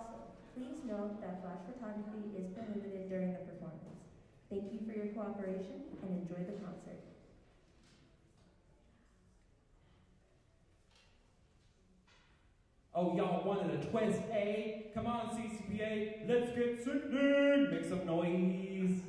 Also, please note that flash photography is prohibited during the performance. Thank you for your cooperation and enjoy the concert. Oh, y'all wanted a twist, eh? Come on, CCPA, let's get singing! Make some noise!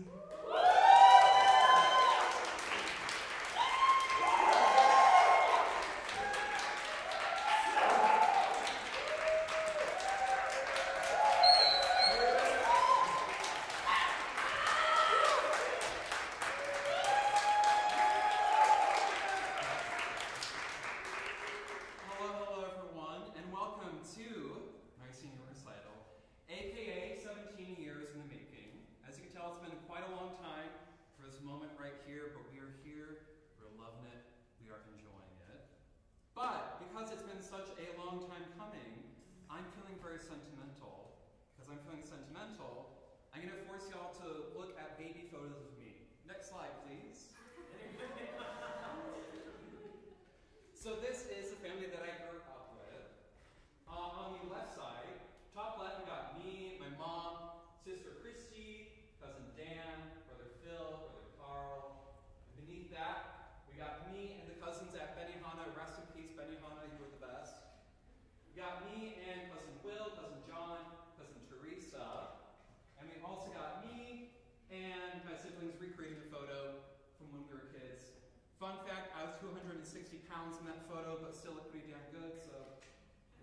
and my siblings recreated the photo from when we were kids. Fun fact, I was 260 pounds in that photo, but still looked pretty damn good, so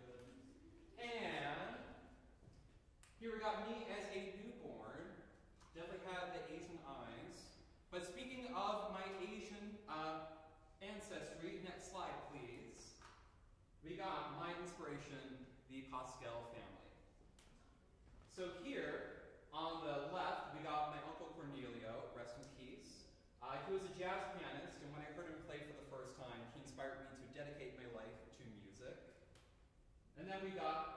good. And here we got me as a newborn. Definitely had the Asian eyes. But speaking of my Asian uh, ancestry, next slide, please. We got my inspiration, the Pascal family. So here, He was a jazz pianist, and when I heard him play for the first time, he inspired me to dedicate my life to music. And then we got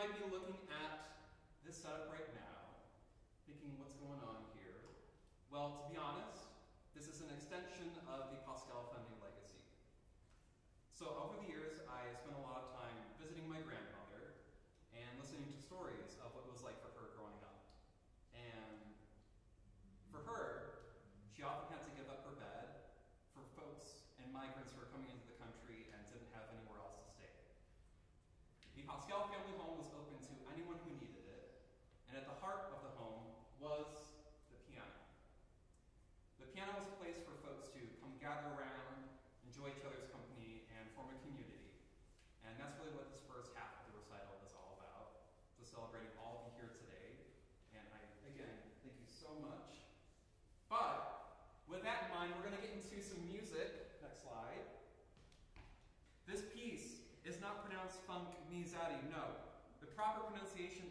might be looking at this setup right now, thinking what's going on here. Well, to be honest, this is an extension of the Pascal funding legacy. So over No. The proper pronunciation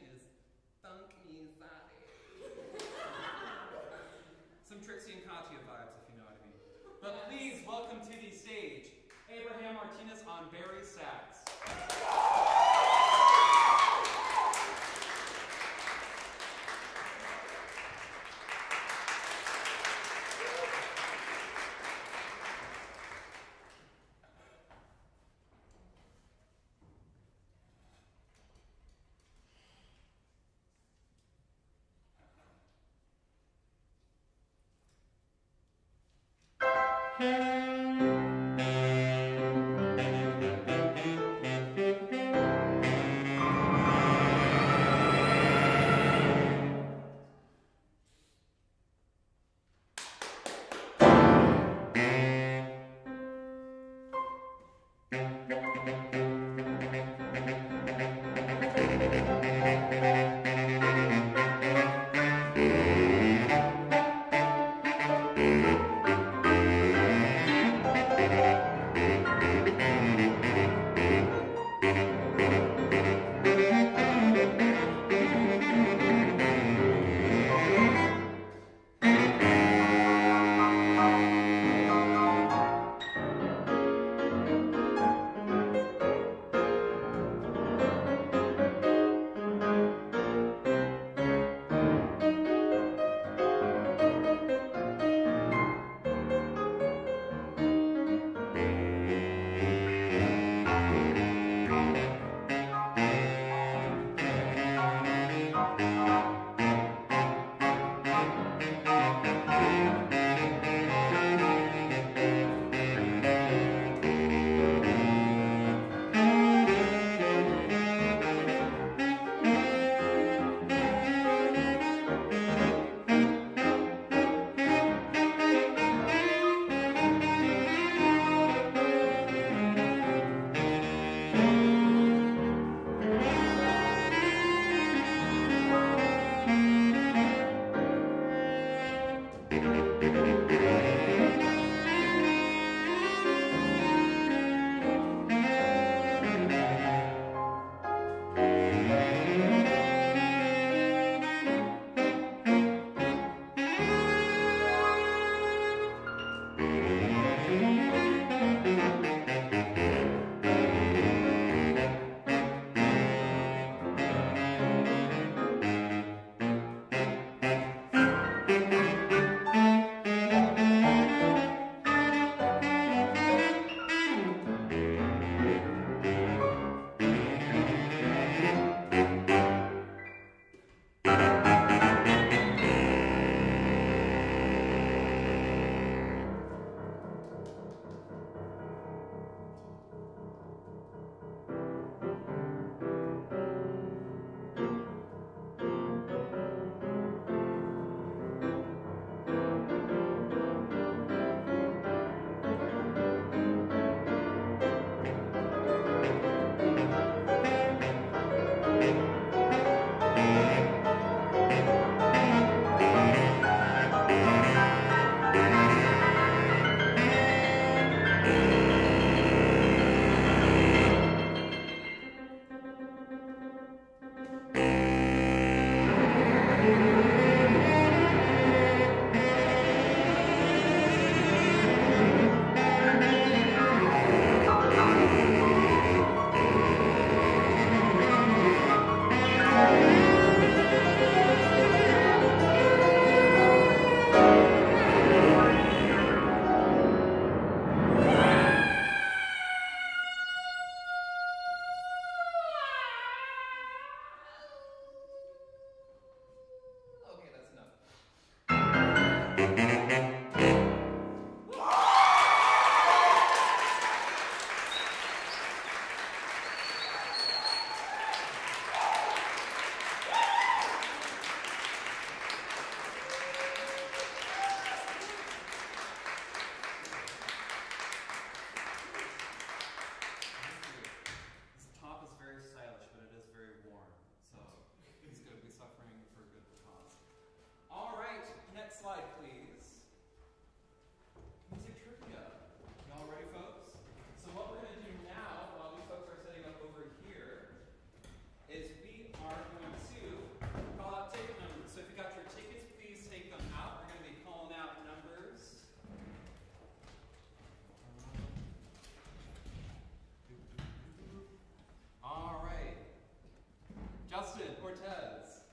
Justin Cortez.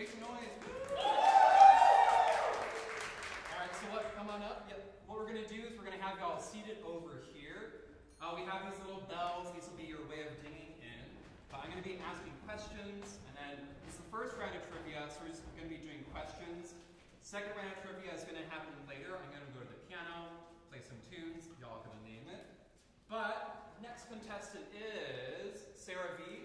Make some noise. All right, so what, come on up. Yep. What we're going to do is we're going to have y'all seated over here. Uh, we have these little bells. These will be your way of dinging in. But I'm going to be asking questions, and then this is the first round of trivia, so we're just going to be doing questions. Second round of trivia is going to happen later. I'm going to go to the piano, play some tunes. Y'all are going to name it. But next contestant is Sarah V.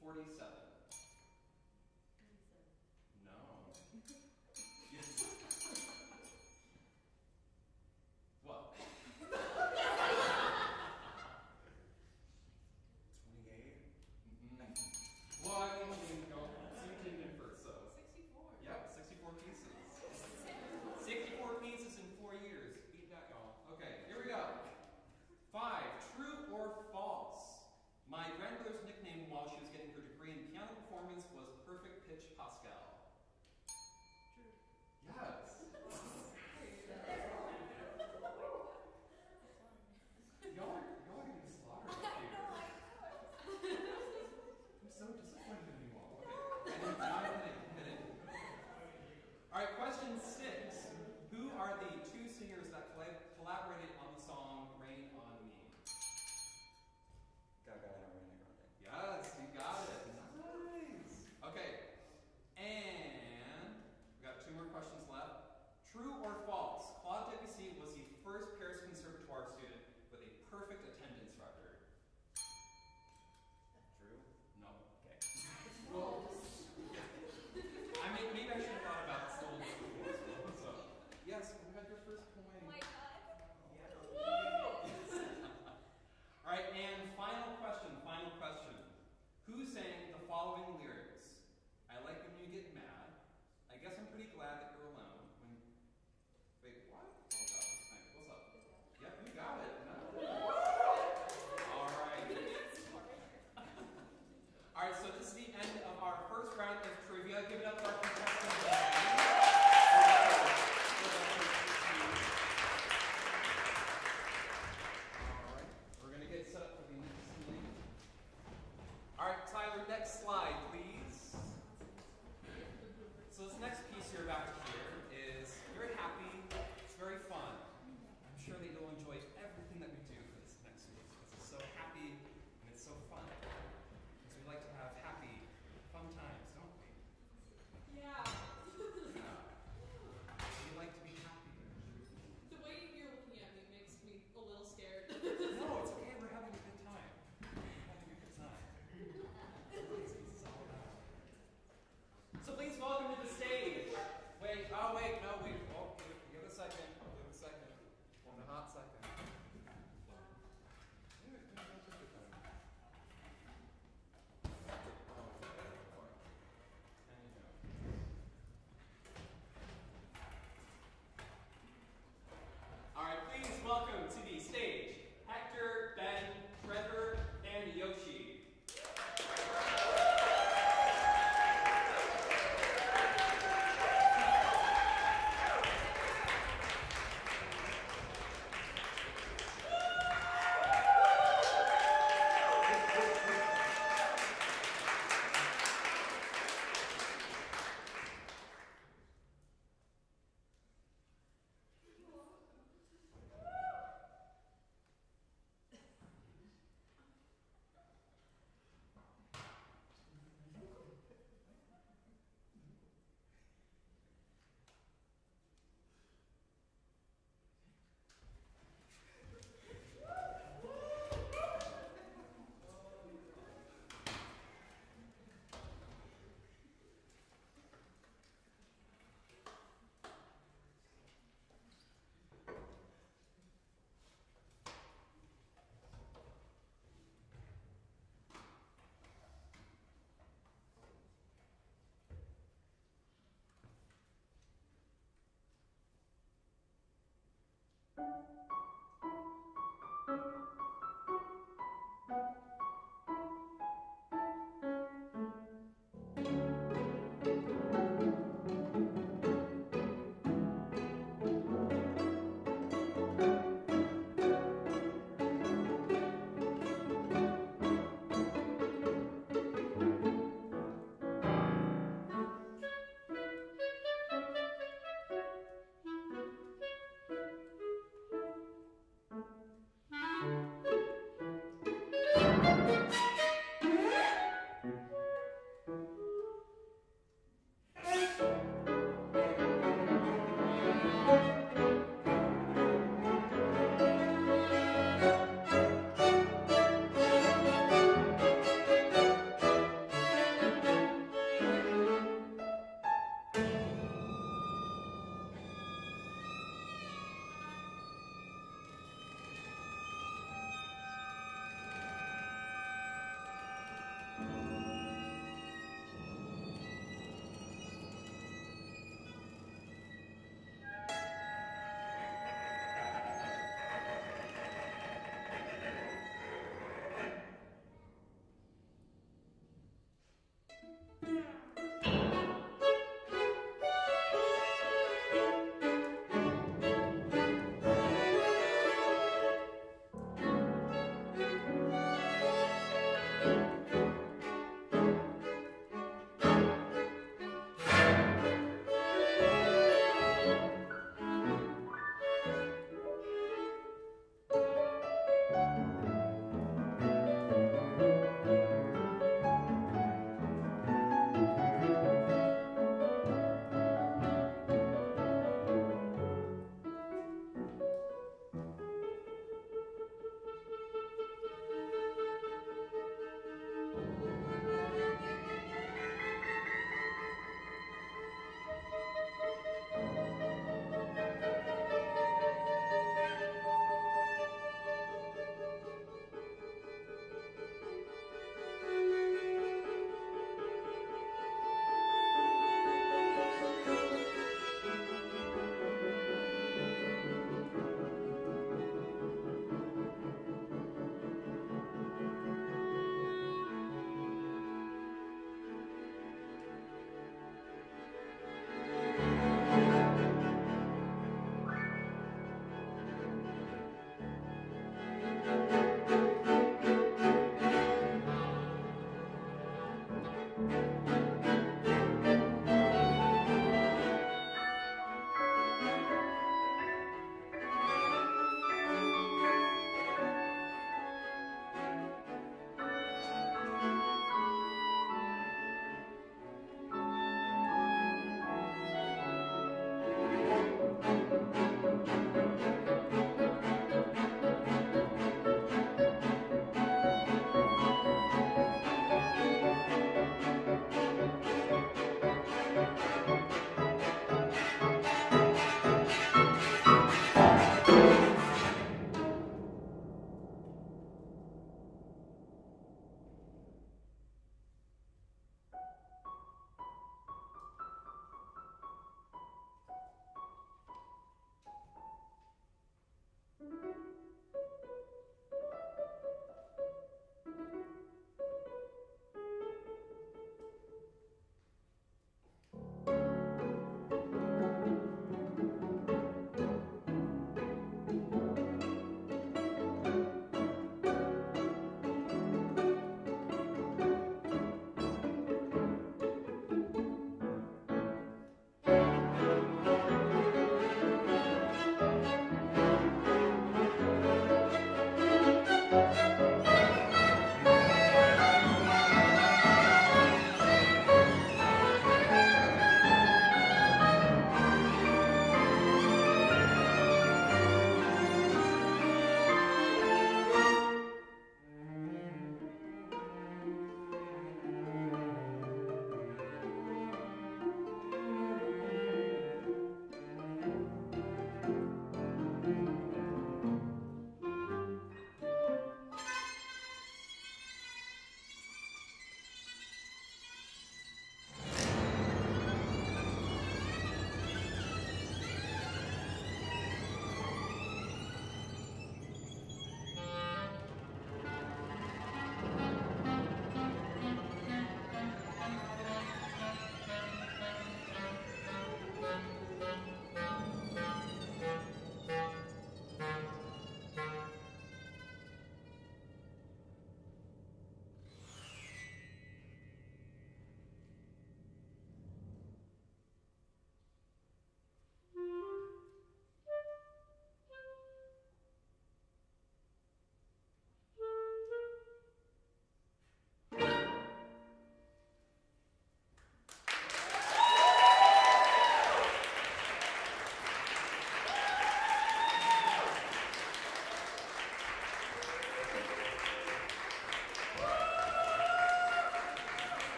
47. Yeah.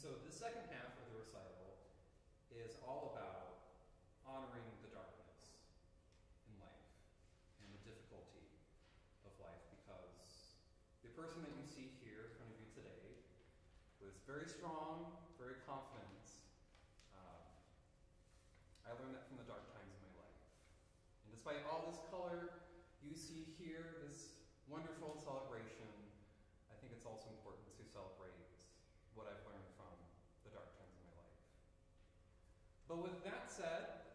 So the second half of the recital is all about honoring the darkness in life and the difficulty of life because the person that you see here in front of you today was very strong, very confident. Um, I learned that from the dark times of my life. And despite all this color you see here, this wonderful celebration, I think it's also important to celebrate what I've learned from the dark times of my life. But with that said,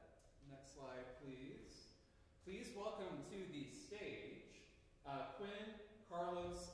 next slide, please. Please welcome to the stage uh, Quinn, Carlos,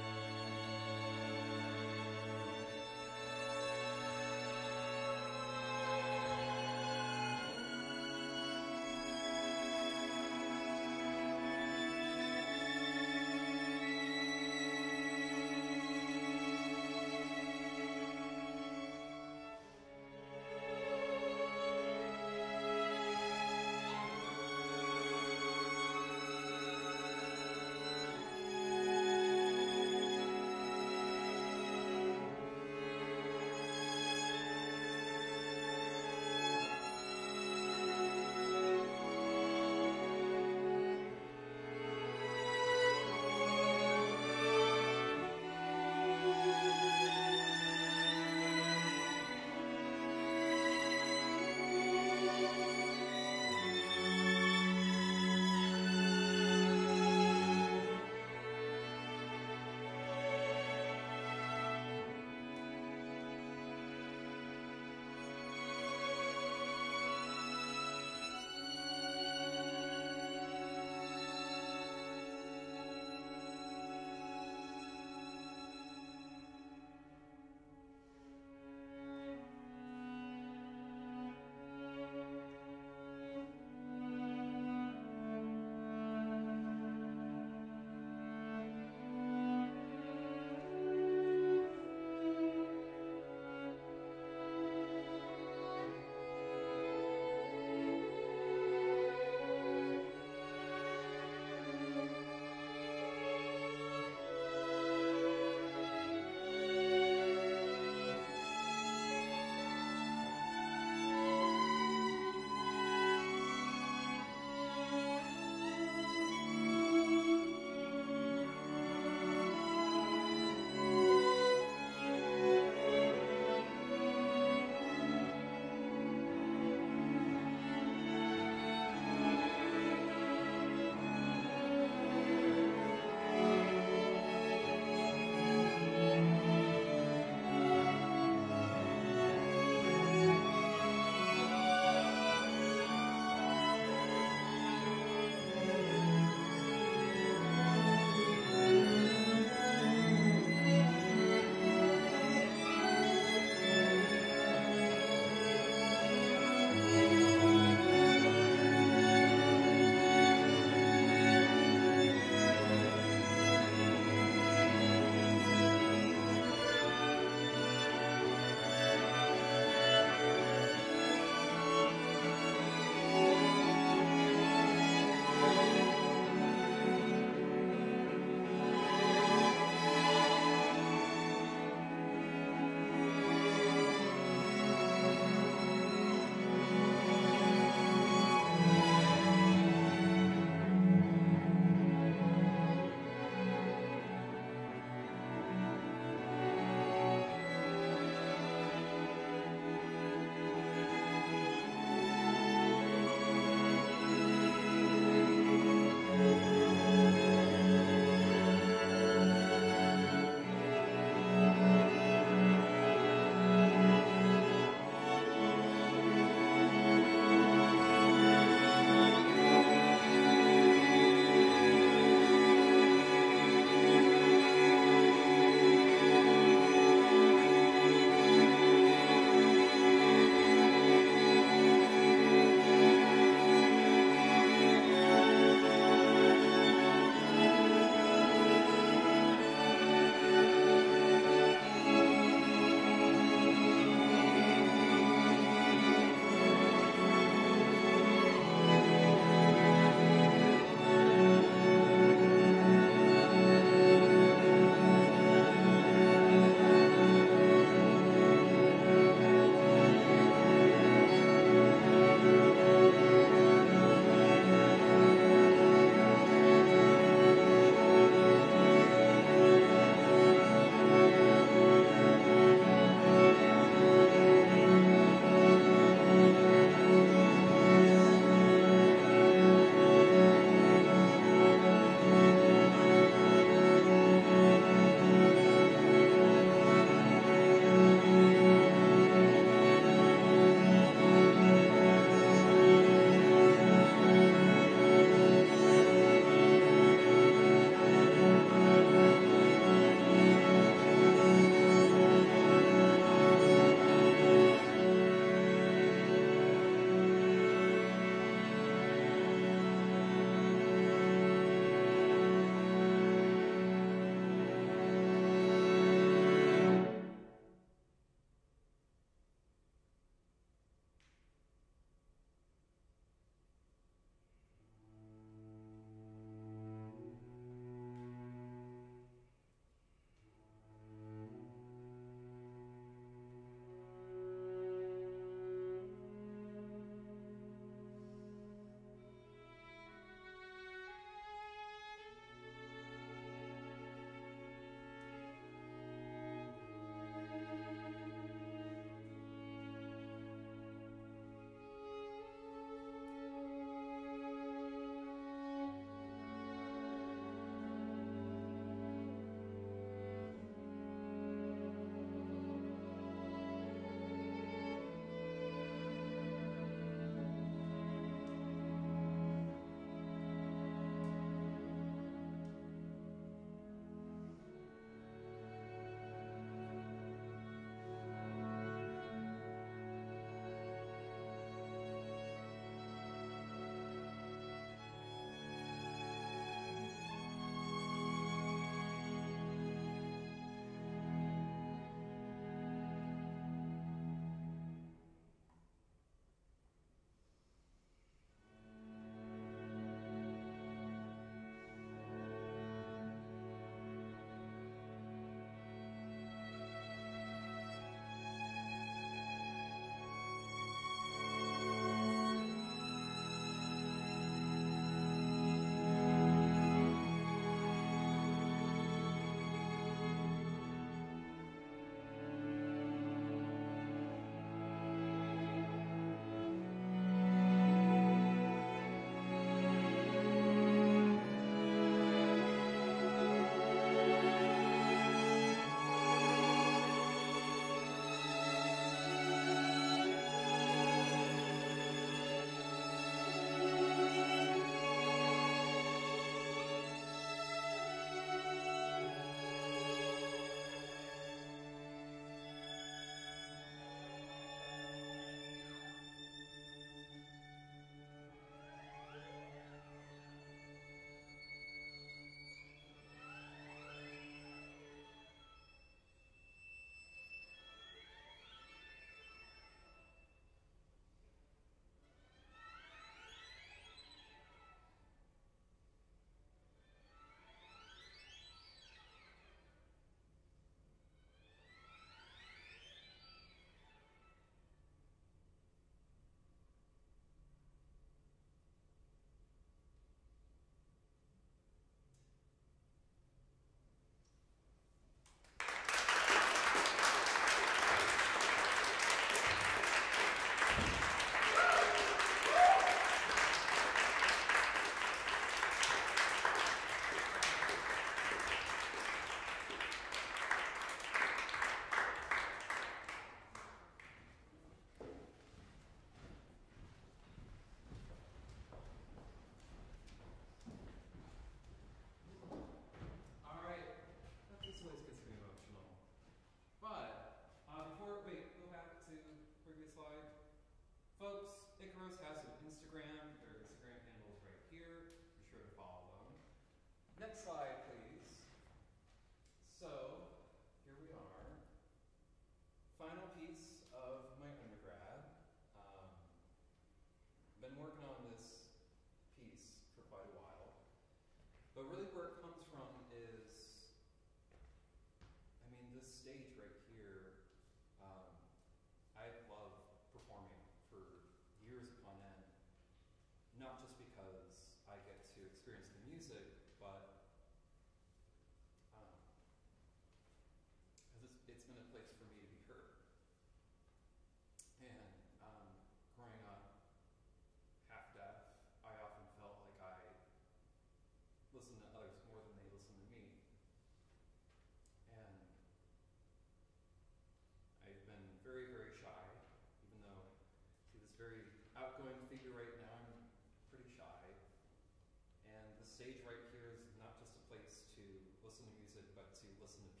stage right here is not just a place to listen to music, but to listen to people.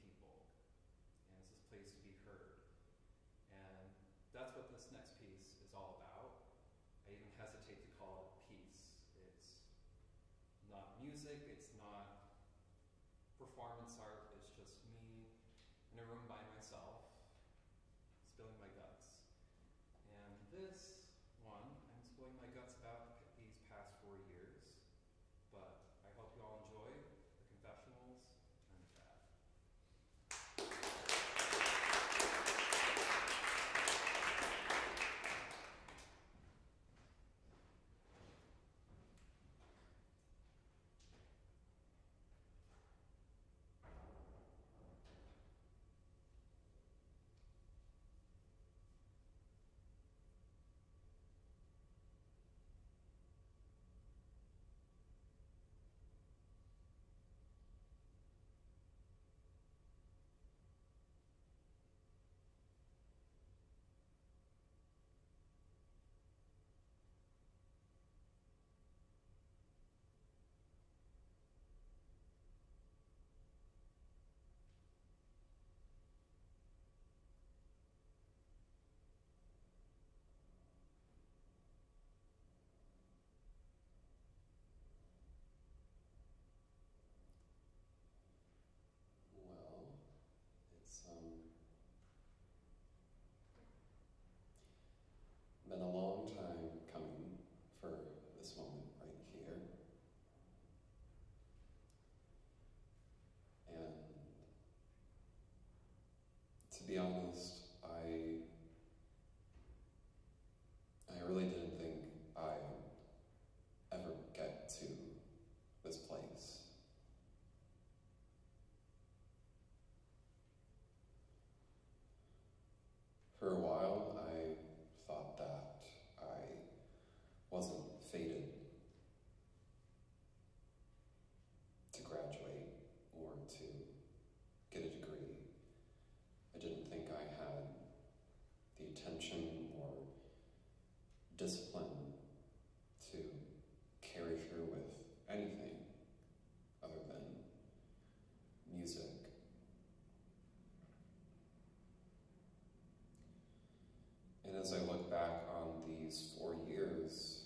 these four years,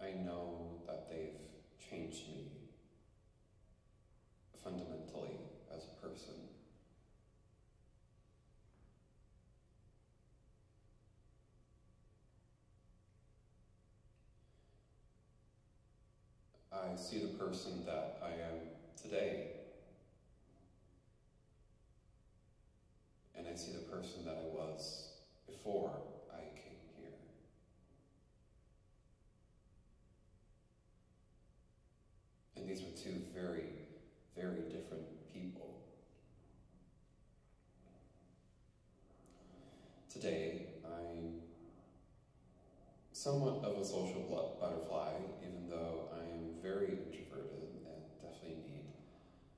I know that they've changed me fundamentally as a person. I see the person that I am today. And I see the person that I was before I came here. And these were two very, very different people. Today, I'm somewhat of a social butterfly, even though I am very introverted and definitely need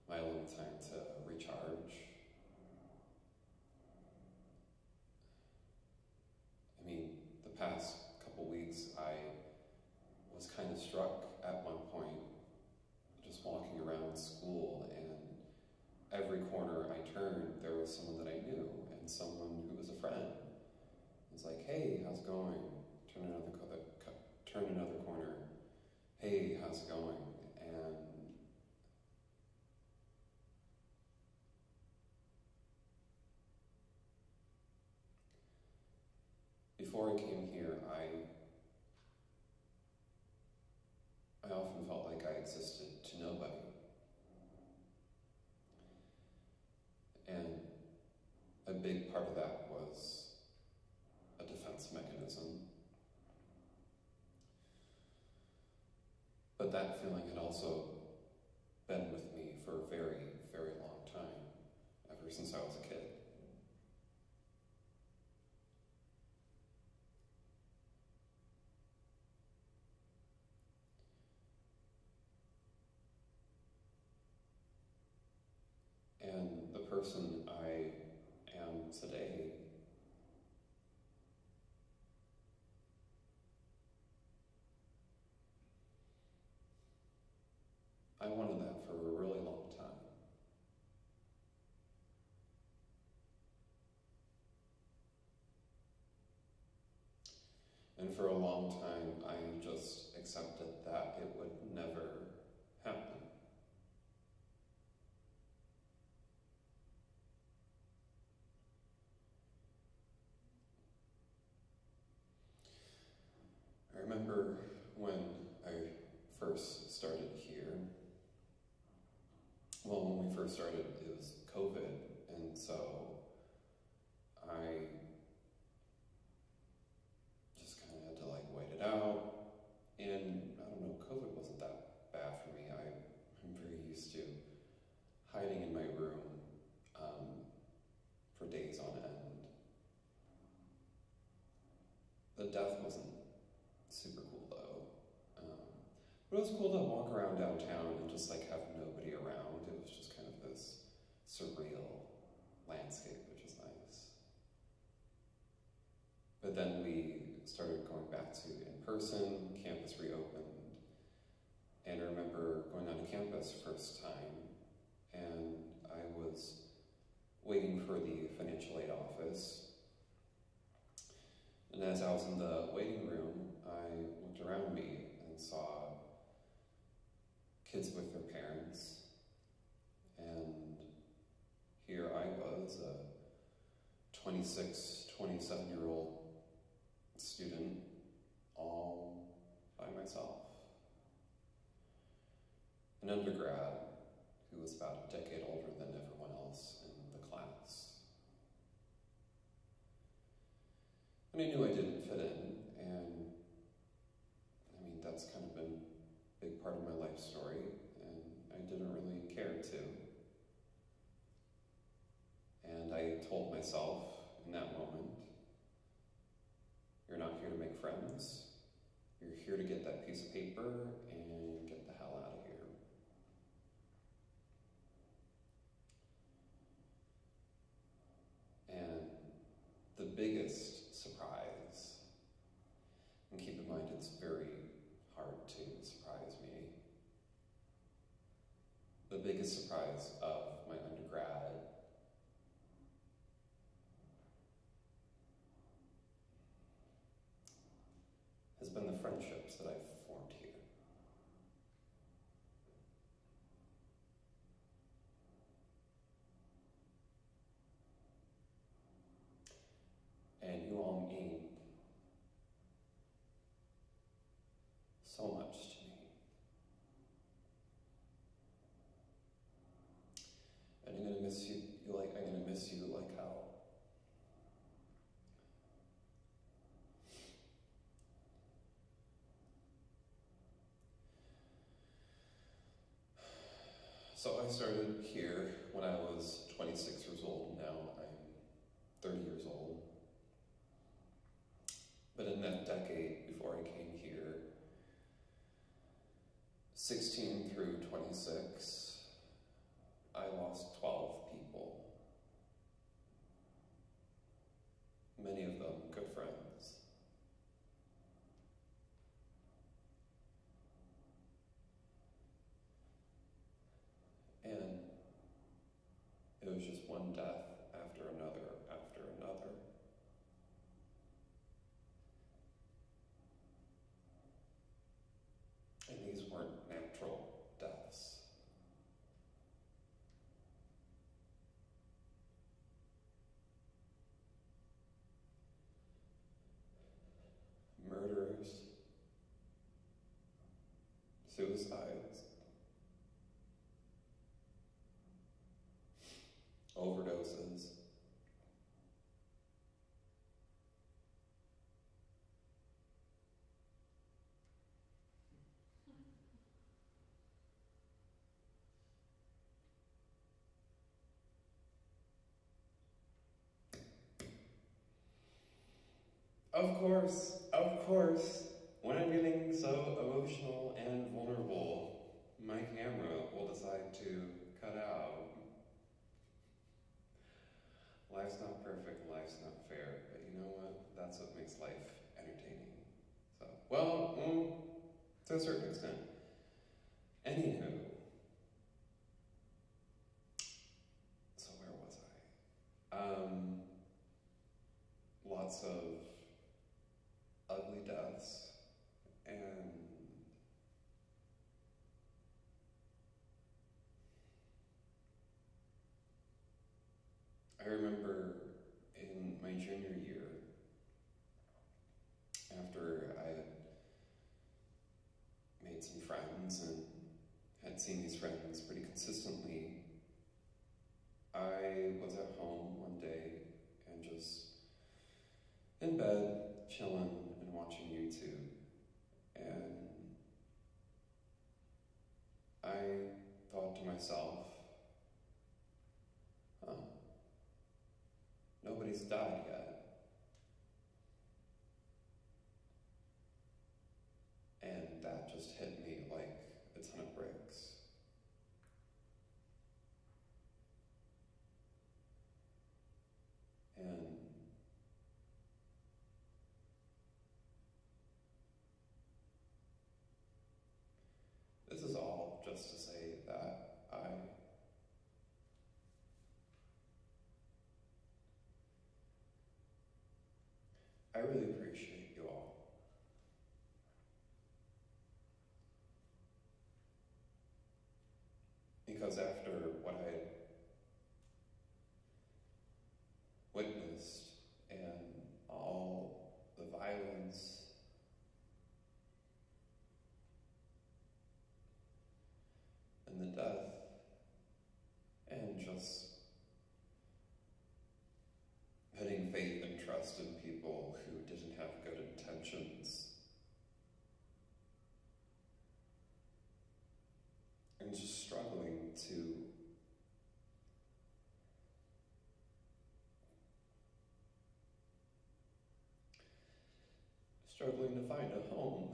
my own time to recharge. Going? Turn another, co- co- turn another corner. Hey, how's it going? And before I came here, I I often felt like I existed to nobody. And a big part of that was a defense mechanism. But that feeling had also been with me for a very, very long time, ever since I was a kid. And the person I am today I wanted that for a really long time. And for a long time, I just accepted that it would never happen. I remember when I first started here. Well, when we first started, it was COVID, and so I just kind of had to like wait it out. And I don't know, COVID wasn't that bad for me. I, I'm very used to hiding in my room um, for days on end. The death wasn't super cool though. Um, but it was cool to walk around downtown and just like have nobody around. It was just kind of this surreal landscape, which is nice. But then we started going back to in person, campus reopened, and I remember going on campus first time, and I was waiting for the financial aid office. And as I was in the waiting room, I looked around me and saw kids with their parents. And here I was, a 26, 27 year old student, all by myself. An undergrad who was about a decade older than everyone else in the class. And I knew I didn't fit in, and I mean, that's kind of been a big part of my life story, and I didn't really care to. And I told myself in that moment, you're not here to make friends. You're here to get that piece of paper and get the hell out of here. And the biggest surprise, and keep in mind it's very hard to surprise me, the biggest surprise of my undergrad has been the friendships that I've formed here. And you all mean so much to me. And I'm gonna miss you, like I'm gonna miss you like how So I started here when I was 26 years old. just one death after another after another. And these weren't natural deaths. Murderers, suicide. Of course, of course, when I'm getting so emotional and vulnerable, my camera will decide to cut out. Life's not perfect, life's not fair, but you know what? That's what makes life entertaining. So, well, mm, to a certain extent. I really struggling to find a home.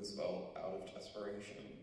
was well out of desperation.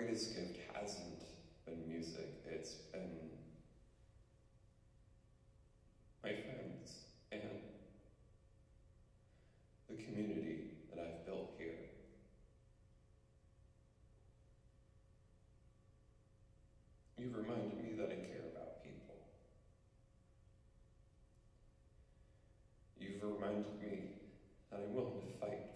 greatest gift hasn't been music, it's been my friends and the community that I've built here. You've reminded me that I care about people. You've reminded me that I'm willing to fight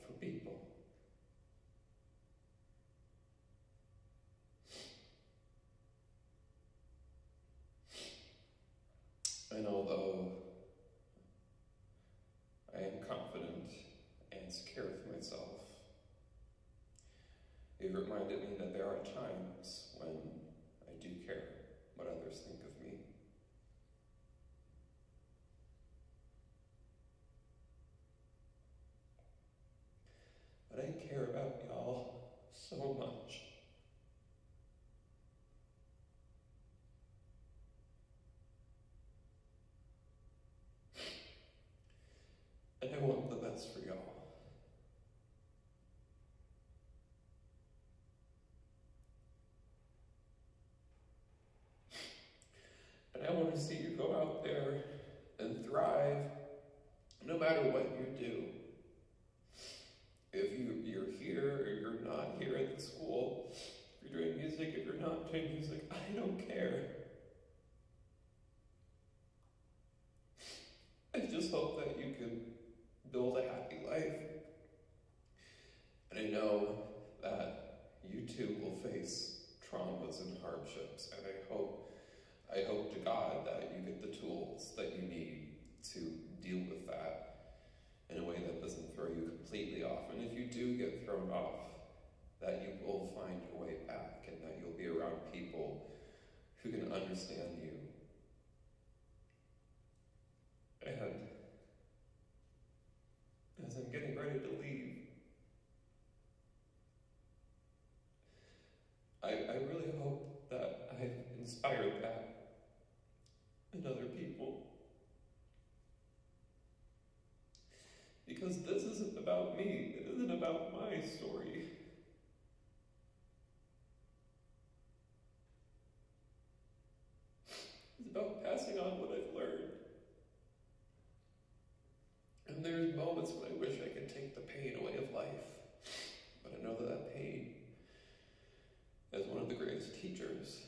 matter what you do. If you, you're here or you're not here at the school, if you're doing music, if you're not doing music, I don't care. I just hope that you can build a happy life. And I know that you too will face traumas and hardships, and I hope I hope to God that you get the tools that you need to deal with that in a way that doesn't throw you completely off. And if you do get thrown off, that you will find your way back and that you'll be around people who can understand you. And as I'm getting ready to leave, I, I really hope that I've inspired that in other people. Because this isn't about me, it isn't about my story. It's about passing on what I've learned. And there's moments when I wish I could take the pain away of life. But I know that that pain, as one of the greatest teachers,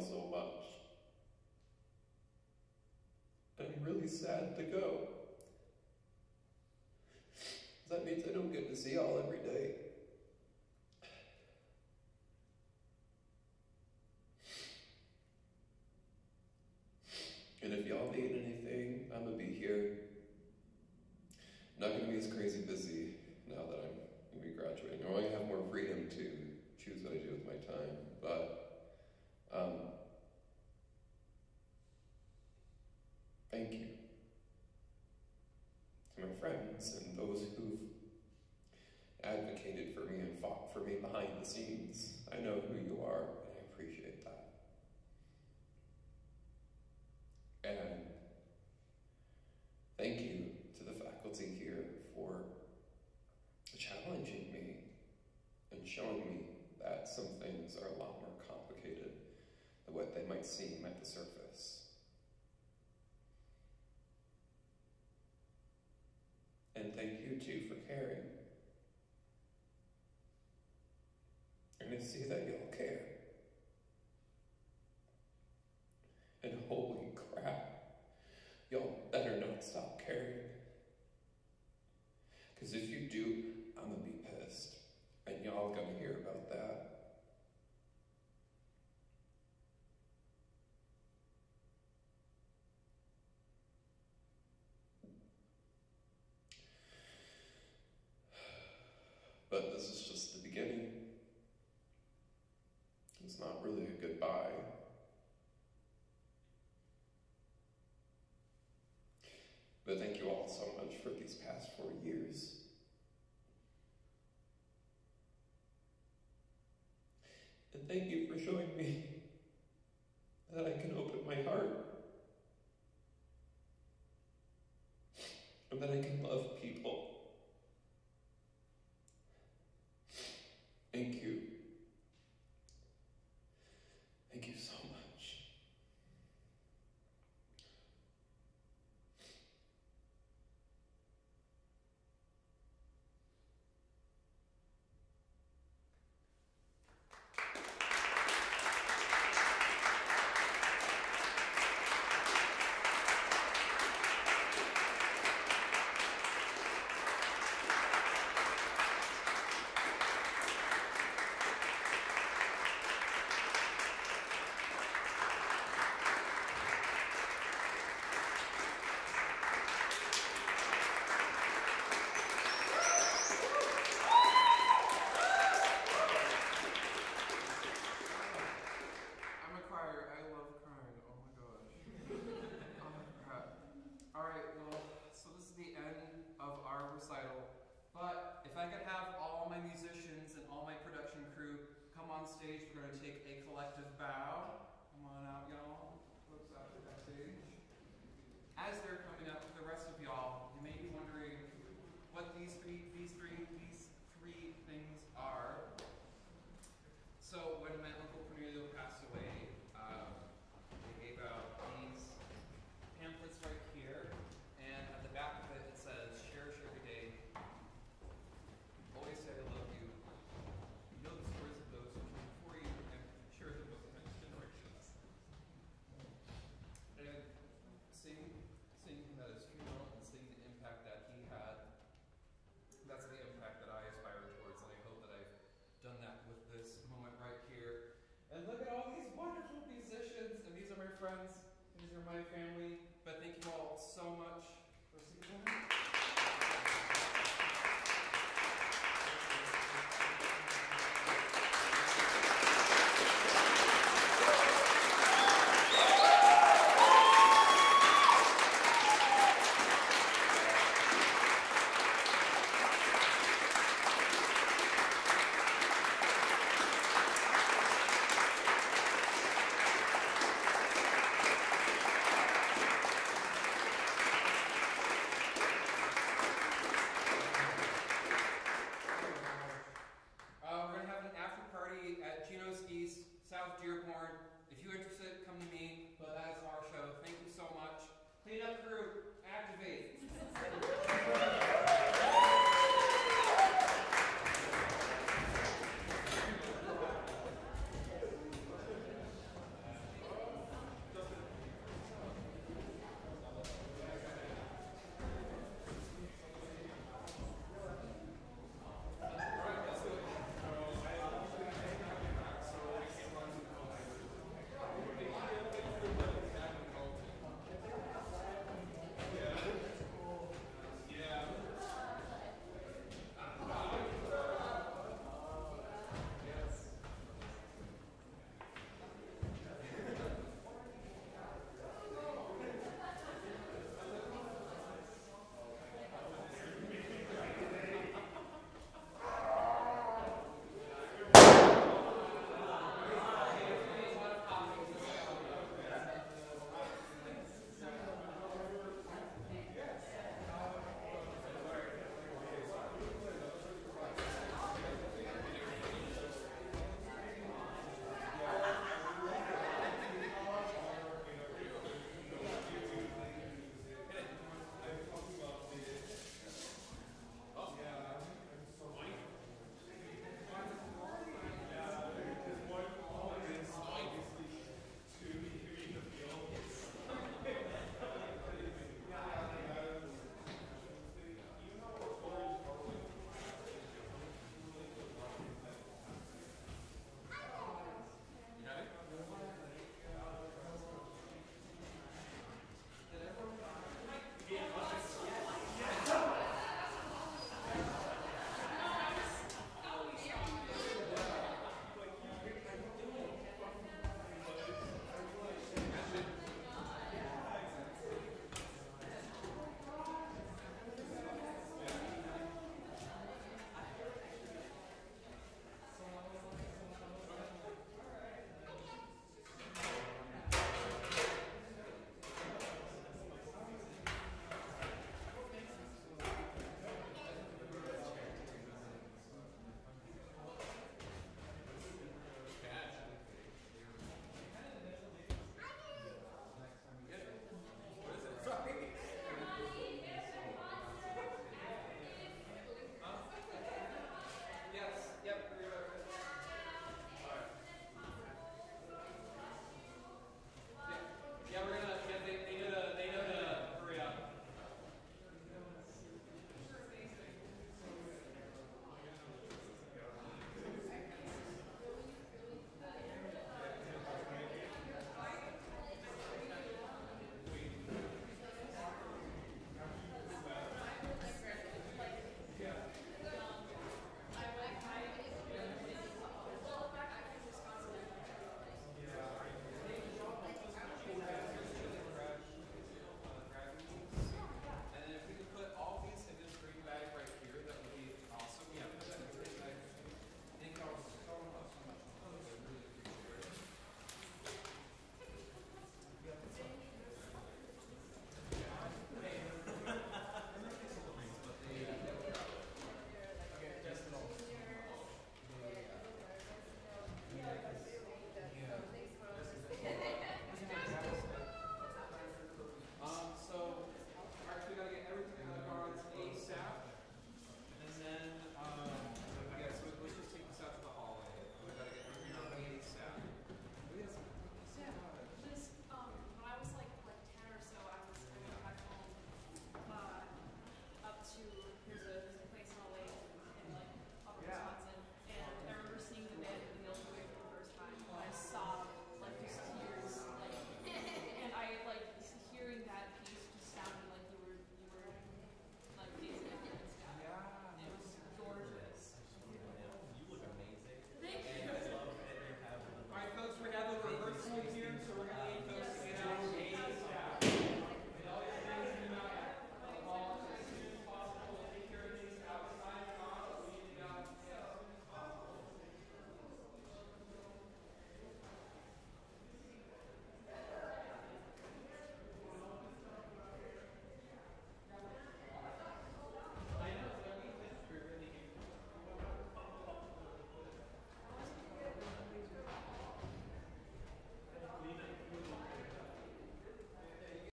So much. I'm really sad to go. That means I don't get to see y'all every day. And if y'all need anything, I'm gonna be here. Not gonna be as crazy busy now that I'm gonna be graduating. I'm gonna have more freedom to choose what I do with my time. But um, thank you to my friends and those who've advocated for me and fought for me behind the scenes. I know who you are, and I appreciate that. And thank you to the faculty here for challenging me and showing me that some things are a lot more complicated than what they might seem at the surface. And thank you too for caring. And to see that y'all care. And holy crap, y'all better not stop caring. Because if you do, I'm gonna be pissed. And y'all gonna hear about that. But this is just the beginning. It's not really a goodbye. But thank you all so much for these past four years. And thank you for showing me recital. But if I could have all my musicians and all my production crew come on stage, we're going to take a collective bow. Come on out, y'all. Folks out to that stage As they're